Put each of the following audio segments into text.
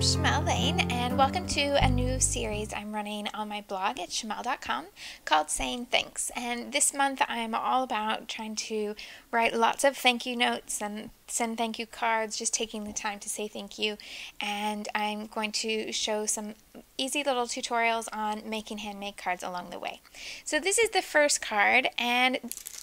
I'm Shimelle Laine, and welcome to a new series I'm running on my blog at shimelle.com called Saying Thanks. And this month I'm all about trying to write lots of thank you notes and send thank you cards, just taking the time to say thank you. And I'm going to show some easy little tutorials on making handmade cards along the way. So this is the first card, and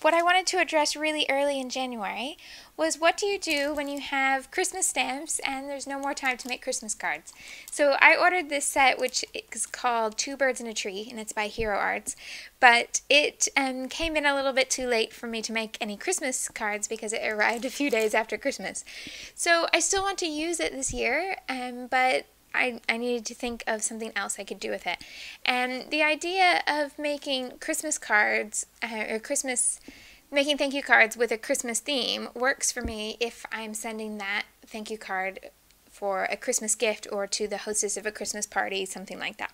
what I wanted to address really early in January was what do you do when you have Christmas stamps and there's no more time to make Christmas cards? So I ordered this set, which is called Two Birds in a Tree, and it's by Hero Arts, but it um, came in a little bit too late for me to make any Christmas cards because it arrived a few days after Christmas. So I still want to use it this year, um, but I, I needed to think of something else I could do with it. And the idea of making Christmas cards uh, or Christmas making thank you cards with a Christmas theme works for me if I'm sending that thank you card for a Christmas gift or to the hostess of a Christmas party, something like that.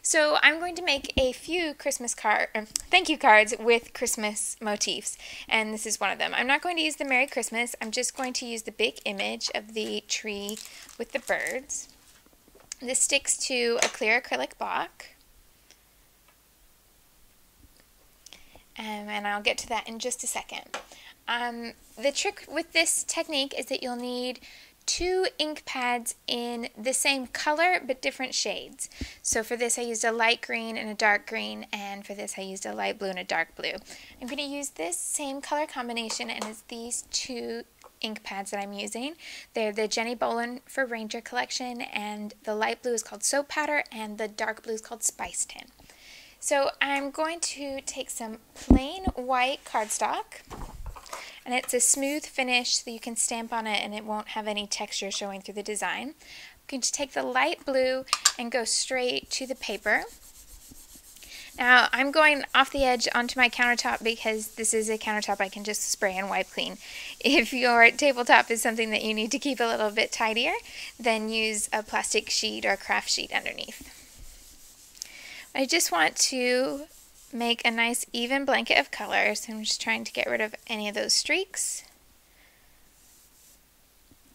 So I'm going to make a few Christmas card, uh, thank you cards with Christmas motifs, and this is one of them. I'm not going to use the Merry Christmas. I'm just going to use the big image of the tree with the birds. This sticks to a clear acrylic block. Um, and I'll get to that in just a second. Um, the trick with this technique is that you'll need two ink pads in the same color but different shades. So for this I used a light green and a dark green and for this I used a light blue and a dark blue. I'm going to use this same color combination and it's these two ink pads that I'm using. They're the Jenni Bowlin for Ranger collection and the light blue is called Soap Powder and the dark blue is called Spice Tin. So I'm going to take some plain white cardstock and it's a smooth finish so you can stamp on it and it won't have any texture showing through the design. I'm going to take the light blue and go straight to the paper. Now I'm going off the edge onto my countertop because this is a countertop I can just spray and wipe clean. If your tabletop is something that you need to keep a little bit tidier, then use a plastic sheet or craft sheet underneath. I just want to make a nice even blanket of color, so I'm just trying to get rid of any of those streaks.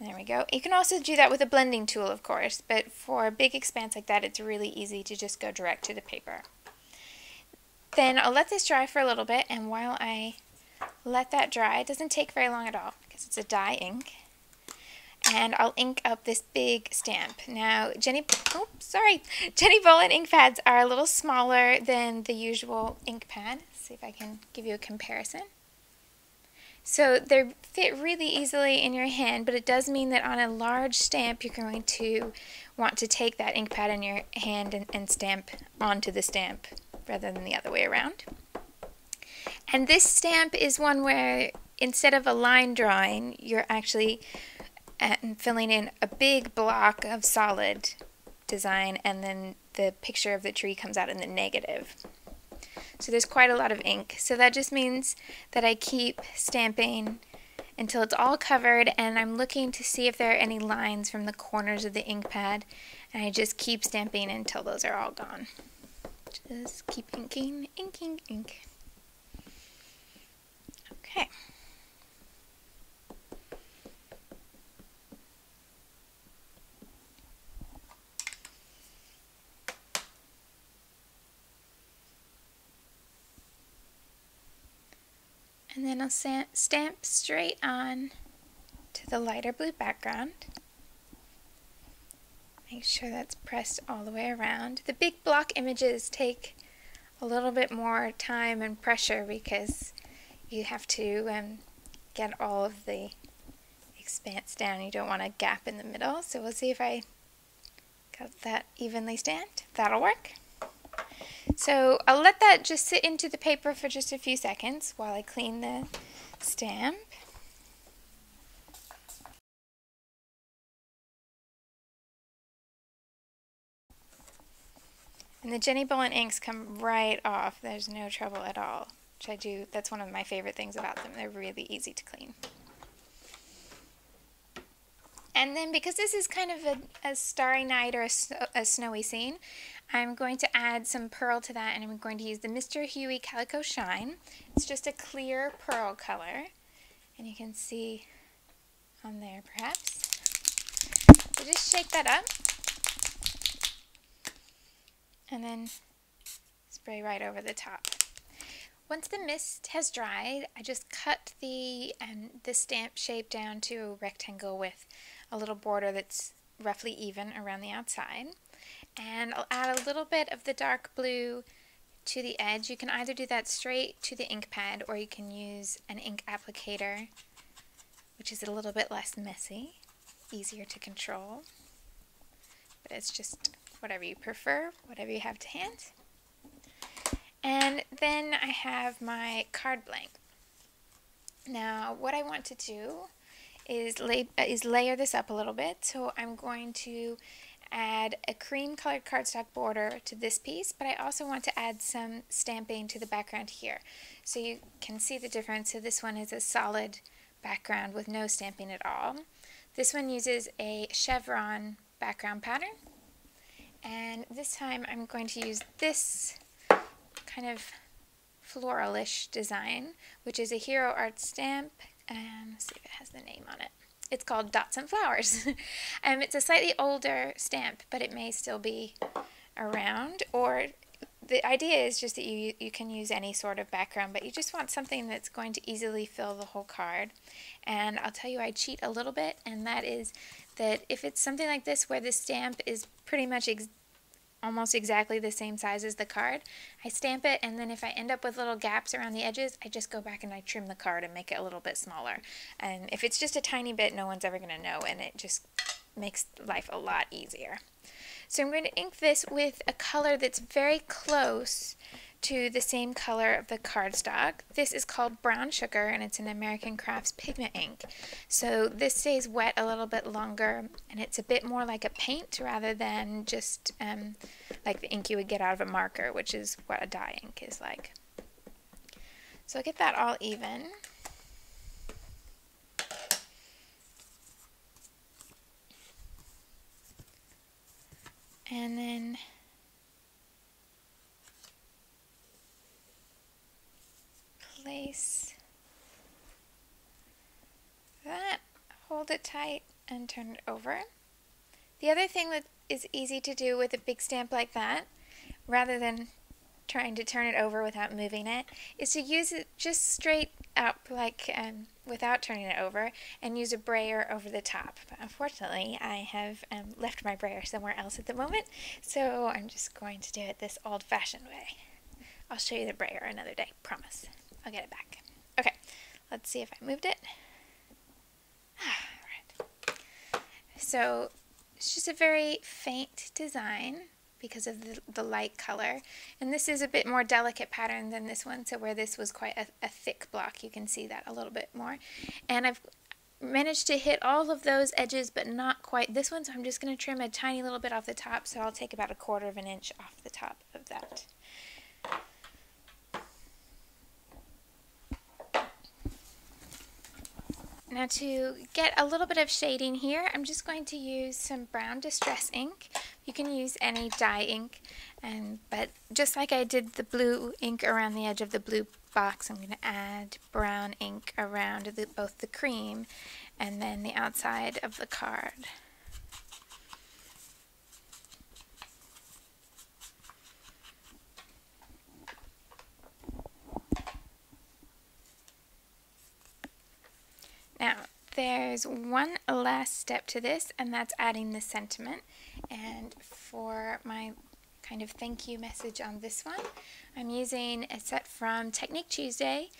There we go. You can also do that with a blending tool, of course, but for a big expanse like that, it's really easy to just go direct to the paper. Then I'll let this dry for a little bit, and while I let that dry, it doesn't take very long at all because it's a dye ink. And I'll ink up this big stamp. Now, Jenni, oh, sorry, Jenni Bowlin ink pads are a little smaller than the usual ink pad. Let's see if I can give you a comparison. So they fit really easily in your hand, but it does mean that on a large stamp, you're going to want to take that ink pad in your hand and, and stamp onto the stamp rather than the other way around. And this stamp is one where instead of a line drawing, you're actually uh, filling in a big block of solid design and then the picture of the tree comes out in the negative. So there's quite a lot of ink. So that just means that I keep stamping until it's all covered and I'm looking to see if there are any lines from the corners of the ink pad and I just keep stamping until those are all gone. Just keep inking, inking, ink. Okay. And then I'll stamp straight on to the lighter blue background. Make sure that's pressed all the way around. The big block images take a little bit more time and pressure because you have to um, get all of the expanse down. You don't want a gap in the middle. So we'll see if I got that evenly stamped. That'll work. So I'll let that just sit into the paper for just a few seconds while I clean the stamp. And the Jenni Bowlin inks come right off. There's no trouble at all, which I do. That's one of my favorite things about them. They're really easy to clean. And then because this is kind of a, a starry night or a, a, snowy scene, I'm going to add some pearl to that and I'm going to use the Mr. Huey Calico Shine. It's just a clear pearl color and you can see on there perhaps. So just shake that up. And then spray right over the top. Once the mist has dried, I just cut the, um, the stamp shape down to a rectangle with a little border that's roughly even around the outside. And I'll add a little bit of the dark blue to the edge. You can either do that straight to the ink pad or you can use an ink applicator, which is a little bit less messy, easier to control. It's just whatever you prefer, whatever you have to hand. And then I have my card blank. Now what I want to do is, lay, uh, is layer this up a little bit. So I'm going to add a cream colored cardstock border to this piece, but I also want to add some stamping to the background here. So you can see the difference. So this one is a solid background with no stamping at all. This one uses a chevron background pattern. And this time I'm going to use this kind of floralish design, which is a Hero Art stamp. Um, let's see if it has the name on it. It's called Dots and Flowers. um, it's a slightly older stamp, but it may still be around. Or the idea is just that you, you can use any sort of background, but you just want something that's going to easily fill the whole card. And I'll tell you I cheat a little bit, and that is that if it's something like this where the stamp is pretty much almost exactly the same size as the card. I stamp it and then if I end up with little gaps around the edges, I just go back and I trim the card and make it a little bit smaller. And if it's just a tiny bit, no one's ever going to know and it just makes life a lot easier. So I'm going to ink this with a color that's very close to the same color of the cardstock. This is called Brown Sugar and it's an American Crafts pigment ink. So this stays wet a little bit longer and it's a bit more like a paint rather than just um, like the ink you would get out of a marker, which is what a dye ink is like. So get that all even. And then that, hold it tight, and turn it over. The other thing that is easy to do with a big stamp like that, rather than trying to turn it over without moving it, is to use it just straight up, like um, without turning it over, and use a brayer over the top. But unfortunately, I have um, left my brayer somewhere else at the moment, so I'm just going to do it this old-fashioned way. I'll show you the brayer another day, promise. I'll get it back. Okay, let's see if I moved it. Alright. So it's just a very faint design because of the, the light color. And this is a bit more delicate pattern than this one, so where this was quite a, a thick block, you can see that a little bit more. And I've managed to hit all of those edges, but not quite this one, so I'm just going to trim a tiny little bit off the top, so I'll take about a quarter of an inch off the top of that. Now to get a little bit of shading here, I'm just going to use some brown distress ink. You can use any dye ink, and but just like I did the blue ink around the edge of the blue box, I'm going to add brown ink around the, both the cream and then the outside of the card. Now, there's one last step to this, and that's adding the sentiment. And for my kind of thank you message on this one, I'm using a set from Technique Tuesday,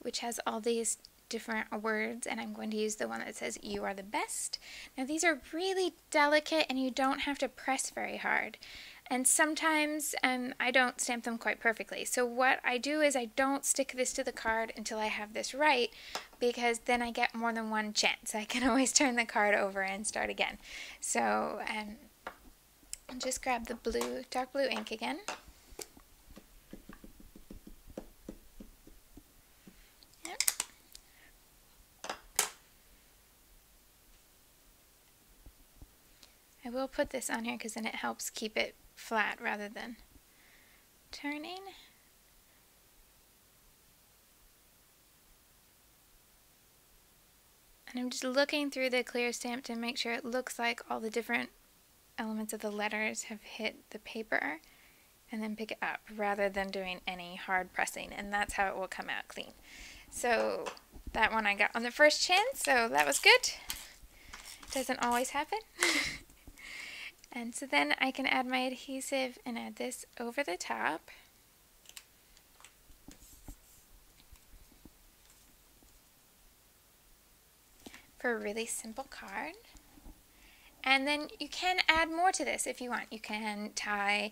which has all these different words and I'm going to use the one that says you are the best. Now these are really delicate and you don't have to press very hard and sometimes um, I don't stamp them quite perfectly. So what I do is I don't stick this to the card until I have this right because then I get more than one chance. I can always turn the card over and start again. So um, just grab the blue, dark blue ink again. I will put this on here because then it helps keep it flat rather than turning. And I'm just looking through the clear stamp to make sure it looks like all the different elements of the letters have hit the paper and then pick it up rather than doing any hard pressing and that's how it will come out clean. So that one I got on the first chance so that was good. Doesn't always happen. and so then I can add my adhesive and add this over the top. For a really simple card. And then you can add more to this if you want. You can tie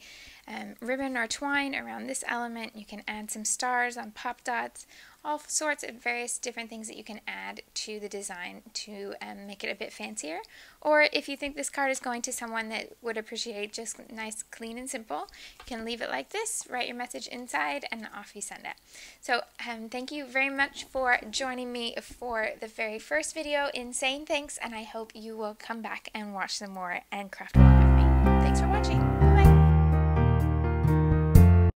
um, ribbon or twine around this element. You can add some stars on pop dots all sorts of various different things that you can add to the design to um, make it a bit fancier. Or if you think this card is going to someone that would appreciate just nice, clean, and simple, you can leave it like this, write your message inside, and off you send it. So um, thank you very much for joining me for the very first video in saying thanks, and I hope you will come back and watch some more and craft along with me. Thanks for watching.